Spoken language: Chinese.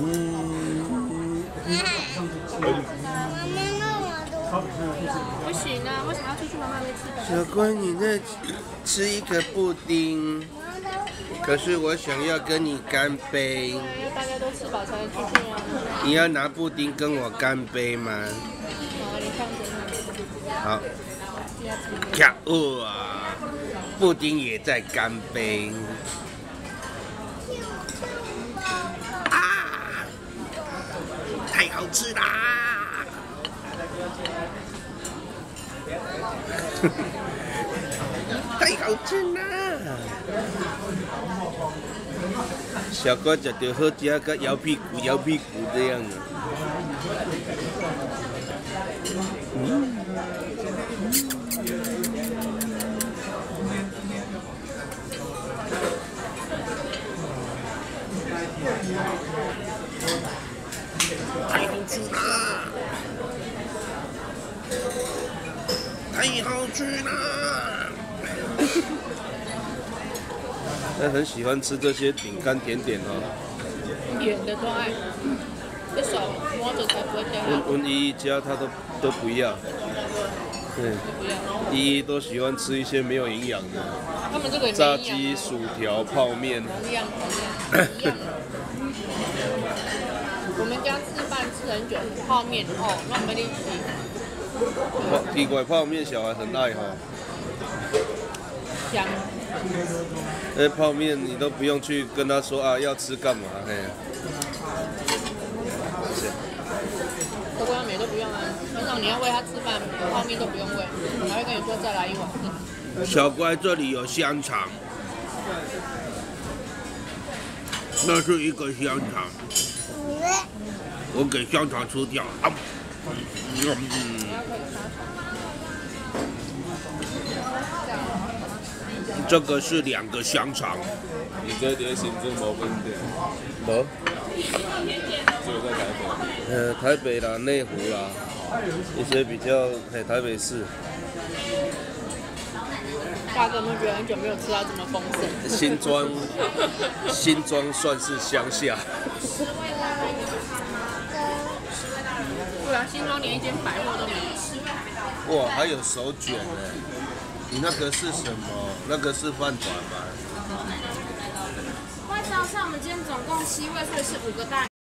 嗯，不行啊，为什么要出去？妈妈没吃小乖，你在吃一个布丁，可是我想要跟你干杯。要大家都吃饱才能出去啊。你要拿布丁跟我干杯吗？好，你放着好，呢。卡哇，布丁也在干杯。好吃啦！太好吃啦！小哥食到好食，个摇屁股摇屁股这样啊。太好吃啦！太好吃啦！他很喜欢吃这些饼干甜点哦。远的都爱，这手摸着才不会掉下。温温依依家他都都不要，对，不要，依依都喜欢吃一些没有营养的，他们这个炸鸡、薯条、泡面。同样同样一样。我们家吃饭吃很久，泡面哦，那没力气。泡奇怪，泡面小孩很爱哈。香，哎，泡面你都不用去跟他说啊，要吃干嘛？嘿，谢谢。不过美都不用啊，平常你要喂他吃饭，泡面都不用喂，还会跟你说再来一碗。小乖，这里有香肠，那是一个香肠，我给香肠吃掉。啊嗯这个是两个香肠，你这点行政无稳定，无，只有在台北。呃，台北啦、内湖啦，一些比较，嘿，台北市。大哥有没有觉得很久没有吃到这么丰盛？新庄，新庄算是乡下，对啊，新庄连一间百货都没有。哇，还有手卷呢。你那个是什么？那个是饭团吗？外早上我们今天总共七位，所以是五个大